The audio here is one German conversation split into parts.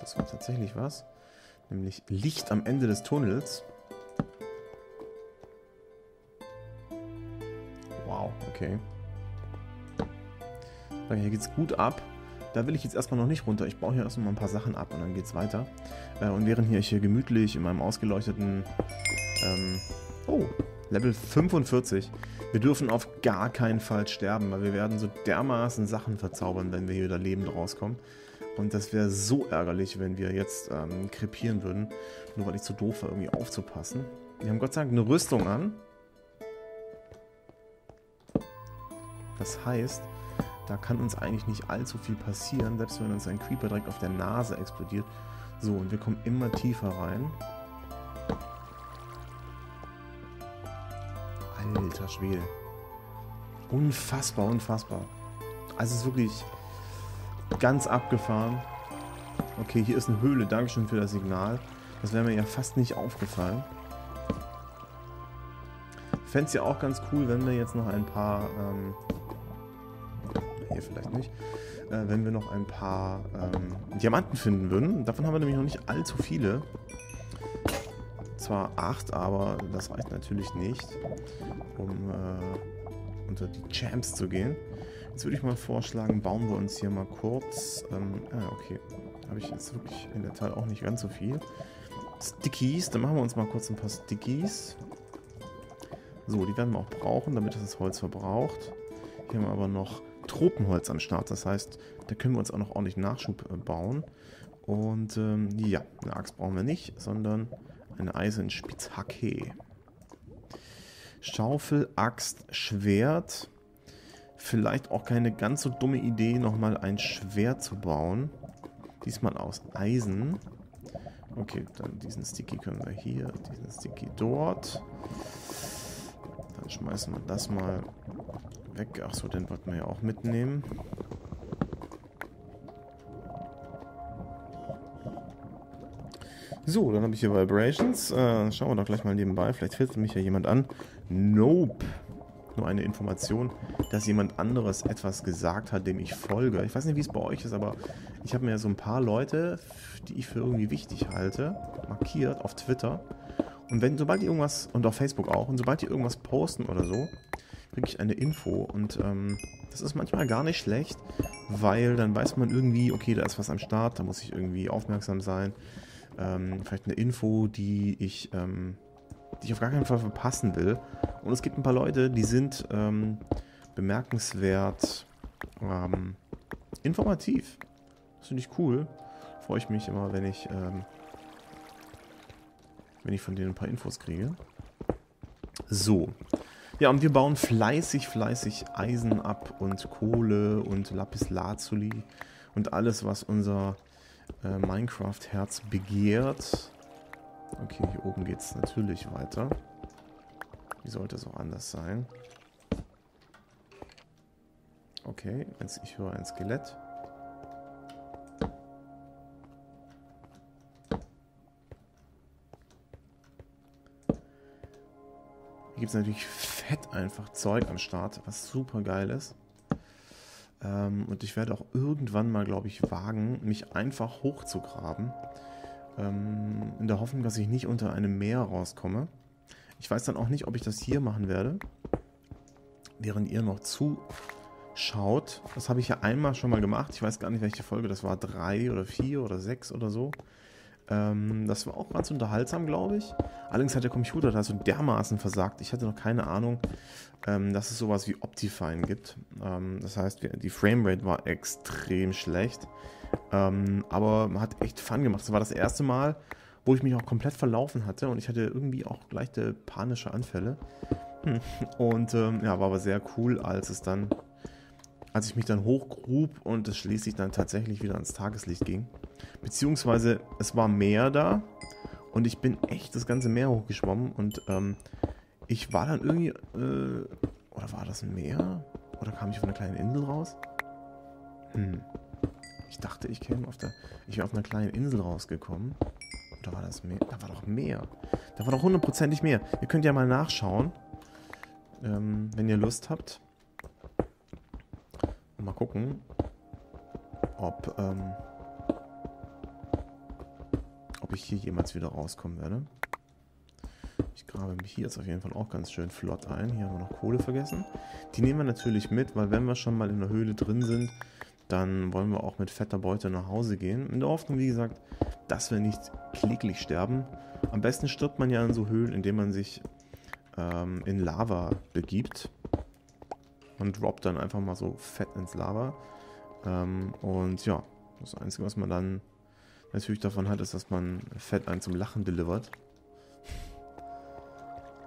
Das war tatsächlich was. Nämlich Licht am Ende des Tunnels. Wow, okay. Hier geht's gut ab. Da will ich jetzt erstmal noch nicht runter. Ich baue hier erstmal ein paar Sachen ab und dann geht's weiter. Äh, und während hier ich hier gemütlich in meinem ausgeleuchteten ähm, oh, Level 45. Wir dürfen auf gar keinen Fall sterben, weil wir werden so dermaßen Sachen verzaubern, wenn wir hier wieder lebend rauskommen. Und das wäre so ärgerlich, wenn wir jetzt ähm, krepieren würden, nur weil ich zu doof war, irgendwie aufzupassen. Wir haben Gott sei Dank eine Rüstung an. Das heißt, da kann uns eigentlich nicht allzu viel passieren, selbst wenn uns ein Creeper direkt auf der Nase explodiert. So, und wir kommen immer tiefer rein. Alter Schwede. Unfassbar, unfassbar. Also es ist wirklich ganz abgefahren. Okay, hier ist eine Höhle. Dankeschön für das Signal. Das wäre mir ja fast nicht aufgefallen. Fände es ja auch ganz cool, wenn wir jetzt noch ein paar ähm, hier vielleicht nicht, äh, wenn wir noch ein paar ähm, Diamanten finden würden. Davon haben wir nämlich noch nicht allzu viele. Zwar acht, aber das reicht natürlich nicht, um äh, unter die Champs zu gehen. Jetzt würde ich mal vorschlagen, bauen wir uns hier mal kurz... Ähm, ah, okay. Habe ich jetzt wirklich in der Tat auch nicht ganz so viel. Stickies, dann machen wir uns mal kurz ein paar Stickies. So, die werden wir auch brauchen, damit das Holz verbraucht. Hier haben wir aber noch Tropenholz am Start. Das heißt, da können wir uns auch noch ordentlich Nachschub äh, bauen. Und ähm, ja, eine Axt brauchen wir nicht, sondern eine Eisenspitzhacke. Schaufel, Axt, Schwert. Vielleicht auch keine ganz so dumme Idee, nochmal ein Schwert zu bauen. Diesmal aus Eisen. Okay, dann diesen Sticky können wir hier, diesen Sticky dort. Dann schmeißen wir das mal weg. Achso, den wollten wir ja auch mitnehmen. So, dann habe ich hier Vibrations. Äh, schauen wir doch gleich mal nebenbei. Vielleicht hilft mich ja jemand an. Nope. Nur eine Information, dass jemand anderes etwas gesagt hat, dem ich folge. Ich weiß nicht, wie es bei euch ist, aber ich habe mir so ein paar Leute, die ich für irgendwie wichtig halte, markiert auf Twitter. Und wenn, sobald die irgendwas, und auf Facebook auch, und sobald die irgendwas posten oder so, kriege ich eine Info. Und ähm, das ist manchmal gar nicht schlecht, weil dann weiß man irgendwie, okay, da ist was am Start, da muss ich irgendwie aufmerksam sein. Ähm, vielleicht eine Info, die ich, ähm, die ich auf gar keinen Fall verpassen will. Und es gibt ein paar Leute, die sind ähm, bemerkenswert ähm, informativ. Das finde ich cool. Freue ich mich immer, wenn ich, ähm, wenn ich von denen ein paar Infos kriege. So, ja, und wir bauen fleißig, fleißig Eisen ab und Kohle und Lapis Lazuli und alles, was unser äh, Minecraft-Herz begehrt. Okay, hier oben geht es natürlich weiter. Wie sollte es auch anders sein? Okay, ich höre ein Skelett. Hier gibt es natürlich fett einfach Zeug am Start, was super geil ist. Ähm, und ich werde auch irgendwann mal, glaube ich, wagen, mich einfach hochzugraben. Ähm, in der Hoffnung, dass ich nicht unter einem Meer rauskomme. Ich weiß dann auch nicht, ob ich das hier machen werde. Während ihr noch zuschaut. Das habe ich ja einmal schon mal gemacht. Ich weiß gar nicht, welche Folge das war. Drei oder vier oder sechs oder so. Ähm, das war auch ganz unterhaltsam, glaube ich. Allerdings hat der Computer da so dermaßen versagt. Ich hatte noch keine Ahnung, ähm, dass es sowas wie Optifine gibt. Ähm, das heißt, die Framerate war extrem schlecht. Ähm, aber man hat echt Fun gemacht. Das war das erste Mal, wo ich mich auch komplett verlaufen hatte und ich hatte irgendwie auch leichte panische Anfälle. Hm. Und ähm, ja, war aber sehr cool, als es dann, als ich mich dann hochgrub und es schließlich dann tatsächlich wieder ans Tageslicht ging. Beziehungsweise es war Meer da und ich bin echt das ganze Meer hochgeschwommen und ähm, ich war dann irgendwie, äh, oder war das ein Meer? Oder kam ich auf einer kleinen Insel raus? Hm. Ich dachte, ich käme auf der, ich wäre auf einer kleinen Insel rausgekommen. Oder war das mehr? Da war doch mehr. Da war doch hundertprozentig mehr. Ihr könnt ja mal nachschauen, ähm, wenn ihr Lust habt. Mal gucken, ob, ähm, ob ich hier jemals wieder rauskommen werde. Ich grabe mich hier jetzt auf jeden Fall auch ganz schön flott ein. Hier haben wir noch Kohle vergessen. Die nehmen wir natürlich mit, weil wenn wir schon mal in der Höhle drin sind, dann wollen wir auch mit fetter Beute nach Hause gehen. In der Hoffnung, wie gesagt, dass wir nicht kläglich sterben. Am besten stirbt man ja in so Höhlen, indem man sich ähm, in Lava begibt. Man droppt dann einfach mal so fett ins Lava. Ähm, und ja, das Einzige, was man dann natürlich davon hat, ist, dass man fett einen zum Lachen delivert.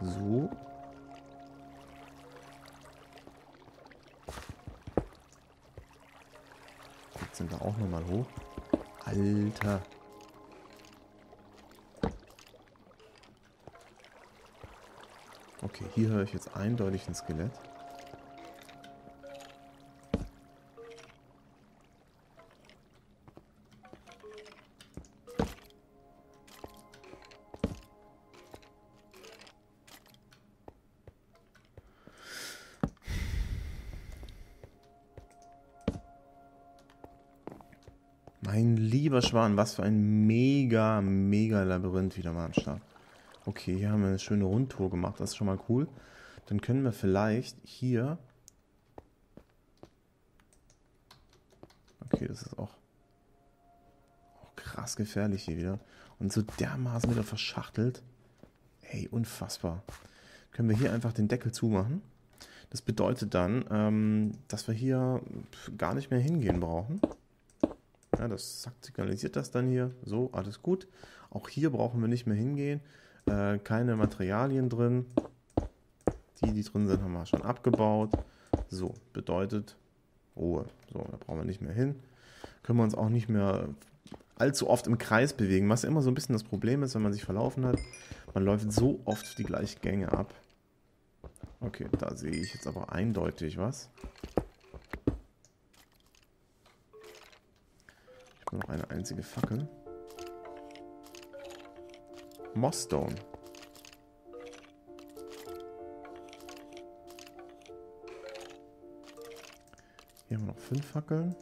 So. Jetzt sind wir auch nochmal hoch. Alter. Okay, hier höre ich jetzt eindeutig ein Skelett. Mein lieber Schwan, was für ein mega, mega Labyrinth wieder mal am Start. Okay, hier haben wir eine schöne Rundtour gemacht, das ist schon mal cool. Dann können wir vielleicht hier... Okay, das ist auch, auch krass gefährlich hier wieder. Und so dermaßen wieder verschachtelt. Hey, unfassbar. Können wir hier einfach den Deckel zumachen. Das bedeutet dann, ähm, dass wir hier gar nicht mehr hingehen brauchen. Ja, das sagt, signalisiert das dann hier. So, alles gut. Auch hier brauchen wir nicht mehr hingehen. Äh, keine Materialien drin. Die, die drin sind, haben wir schon abgebaut. So, bedeutet Ruhe. So, da brauchen wir nicht mehr hin. Können wir uns auch nicht mehr allzu oft im Kreis bewegen, was immer so ein bisschen das Problem ist, wenn man sich verlaufen hat. Man läuft so oft die gleichen Gänge ab. Okay, da sehe ich jetzt aber eindeutig was. Eine einzige Fackel. Mossstone. Hier haben wir noch fünf Fackeln.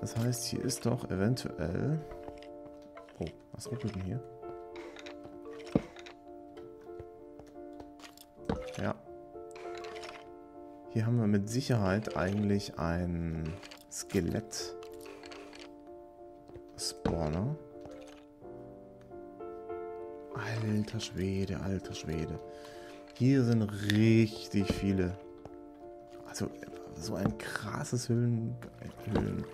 Das heißt, hier ist doch eventuell... Oh, was ruckelt denn hier? Hier haben wir mit Sicherheit eigentlich ein Skelett. Spawner. Alter Schwede, alter Schwede. Hier sind richtig viele. Also so ein krasses Höhlen, Höhlen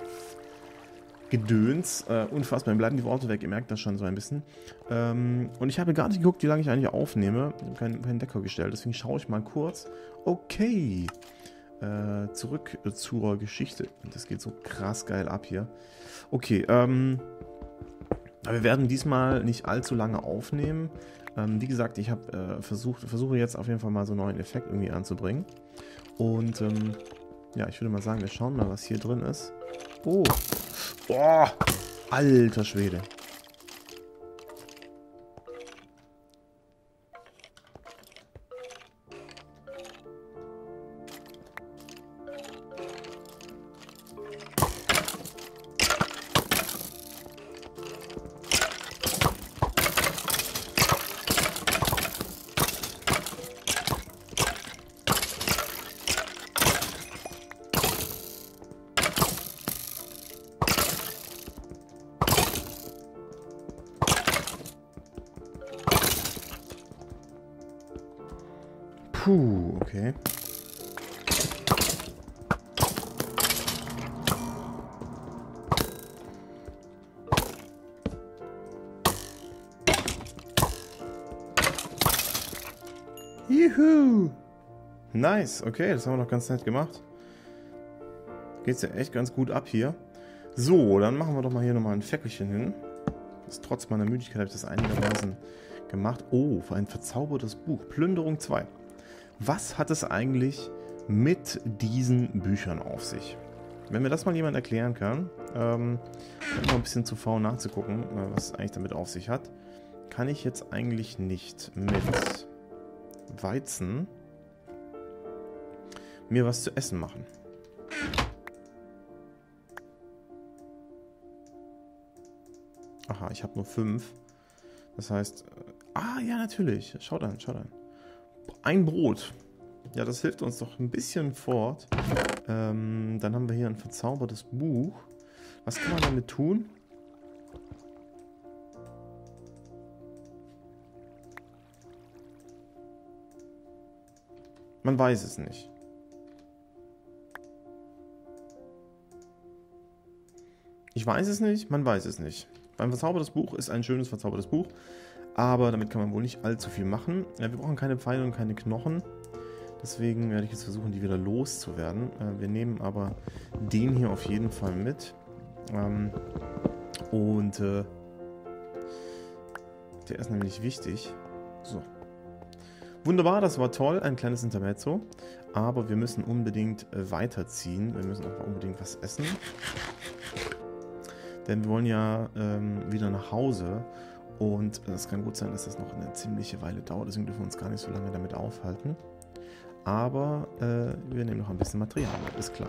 Gedöns. Äh, unfassbar. Mir bleiben die Worte weg. Ihr merkt das schon so ein bisschen. Ähm, und ich habe gar nicht geguckt, wie lange ich eigentlich aufnehme. Ich habe keinen, keinen Decker gestellt. Deswegen schaue ich mal kurz. Okay. Äh, zurück zur Geschichte. Das geht so krass geil ab hier. Okay. Ähm, wir werden diesmal nicht allzu lange aufnehmen. Ähm, wie gesagt, ich habe äh, versucht, versuche jetzt auf jeden Fall mal so einen neuen Effekt irgendwie anzubringen. Und ähm, ja, ich würde mal sagen, wir schauen mal, was hier drin ist. Oh, Boah, alter Schwede. Puh, okay. Juhu! Nice, okay, das haben wir noch ganz nett gemacht. Geht's ja echt ganz gut ab hier. So, dann machen wir doch mal hier nochmal ein Fäckelchen hin. Das, trotz meiner Müdigkeit habe ich das einigermaßen gemacht. Oh, für ein verzaubertes Buch. Plünderung 2. Was hat es eigentlich mit diesen Büchern auf sich? Wenn mir das mal jemand erklären kann, ähm, mal ein bisschen zu faul nachzugucken, äh, was es eigentlich damit auf sich hat, kann ich jetzt eigentlich nicht mit Weizen mir was zu essen machen. Aha, ich habe nur fünf. Das heißt, äh, ah ja, natürlich. Schaut an, schaut an. Ein Brot. Ja, das hilft uns doch ein bisschen fort. Ähm, dann haben wir hier ein verzaubertes Buch. Was kann man damit tun? Man weiß es nicht. Ich weiß es nicht, man weiß es nicht. Beim verzaubertes Buch ist ein schönes verzaubertes Buch, aber damit kann man wohl nicht allzu viel machen. Wir brauchen keine Pfeile und keine Knochen. Deswegen werde ich jetzt versuchen, die wieder loszuwerden. Äh, wir nehmen aber den hier auf jeden Fall mit. Ähm, und äh, der ist nämlich wichtig. So. Wunderbar, das war toll, ein kleines Intermezzo. Aber wir müssen unbedingt äh, weiterziehen. Wir müssen auch unbedingt was essen. Denn wir wollen ja ähm, wieder nach Hause. Und es kann gut sein, dass das noch eine ziemliche Weile dauert. Deswegen dürfen wir uns gar nicht so lange damit aufhalten. Aber äh, wir nehmen noch ein bisschen Material ist klar.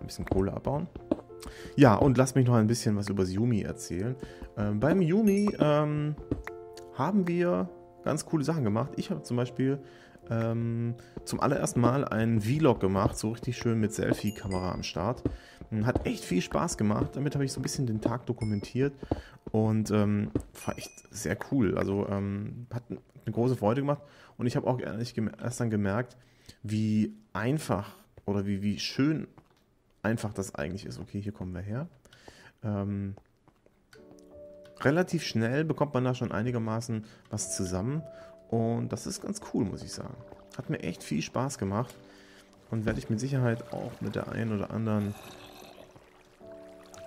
Ein bisschen Kohle abbauen. Ja, und lasst mich noch ein bisschen was über Yumi erzählen. Ähm, beim Yumi ähm, haben wir ganz coole Sachen gemacht. Ich habe zum Beispiel ähm, zum allerersten Mal einen Vlog gemacht, so richtig schön mit Selfie-Kamera am Start. Hat echt viel Spaß gemacht. Damit habe ich so ein bisschen den Tag dokumentiert und ähm, war echt sehr cool. Also ähm, hat eine große Freude gemacht und ich habe auch ehrlich erst dann gemerkt, wie einfach oder wie, wie schön einfach das eigentlich ist. Okay, hier kommen wir her. Ähm, relativ schnell bekommt man da schon einigermaßen was zusammen und das ist ganz cool, muss ich sagen. Hat mir echt viel Spaß gemacht. Und werde ich mit Sicherheit auch mit der einen oder anderen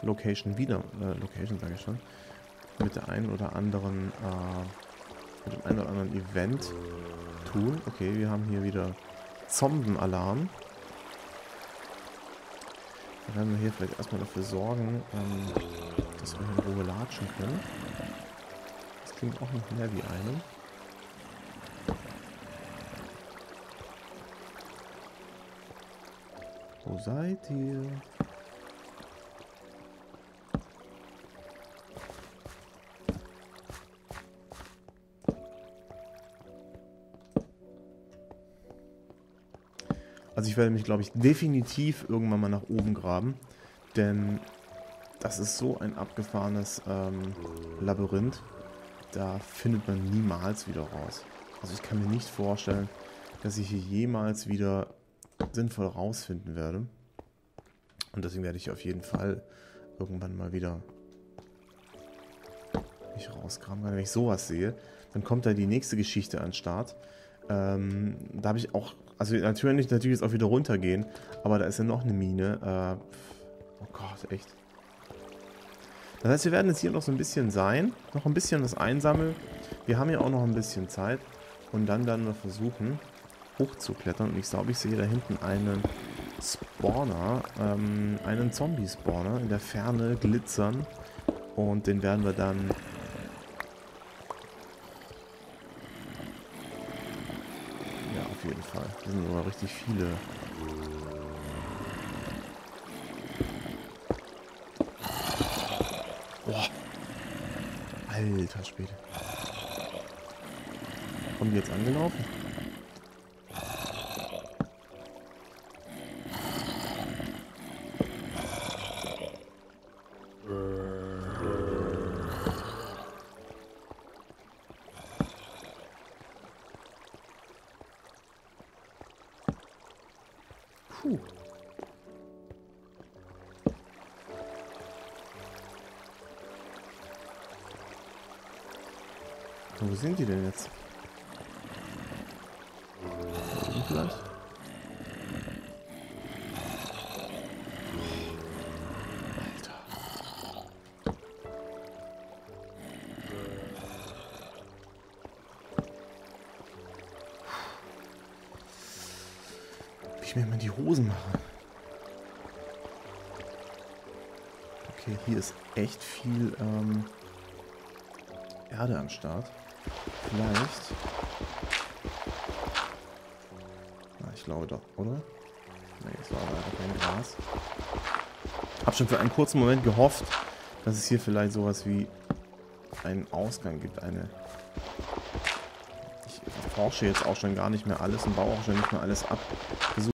Location wieder, äh, Location sage ich schon, mit der einen oder anderen, äh, mit dem einen oder anderen Event tun. Okay, wir haben hier wieder Zombenalarm. Da werden wir hier vielleicht erstmal dafür sorgen, ähm, dass wir hier in Ruhe latschen können. Das klingt auch noch mehr wie einem. Seid ihr? Also ich werde mich, glaube ich, definitiv irgendwann mal nach oben graben. Denn das ist so ein abgefahrenes ähm, Labyrinth. Da findet man niemals wieder raus. Also ich kann mir nicht vorstellen, dass ich hier jemals wieder sinnvoll rausfinden werde. Und deswegen werde ich auf jeden Fall irgendwann mal wieder mich rauskramen. Wenn ich sowas sehe, dann kommt da die nächste Geschichte an den Start. Ähm, da habe ich auch, also natürlich, natürlich jetzt auch wieder runtergehen, aber da ist ja noch eine Mine. Äh, oh Gott, echt. Das heißt, wir werden jetzt hier noch so ein bisschen sein, noch ein bisschen das einsammeln. Wir haben ja auch noch ein bisschen Zeit und dann dann noch versuchen, hochzuklettern. Und ich glaube, ich sehe da hinten einen Spawner, ähm, einen Zombie-Spawner in der Ferne glitzern. Und den werden wir dann... Ja, auf jeden Fall. Das sind aber richtig viele. Boah. Alter Späte. Kommen die jetzt angelaufen? Wo sind die denn jetzt? Oben vielleicht? Ich mir immer die Hosen mache. Okay, hier ist echt viel ähm, Erde am Start. Vielleicht. Na, ich glaube doch, oder? Ne, es war leider kein Gras. Hab schon für einen kurzen Moment gehofft, dass es hier vielleicht sowas wie einen Ausgang gibt, eine ich forsche jetzt auch schon gar nicht mehr alles und baue auch schon nicht mehr alles ab.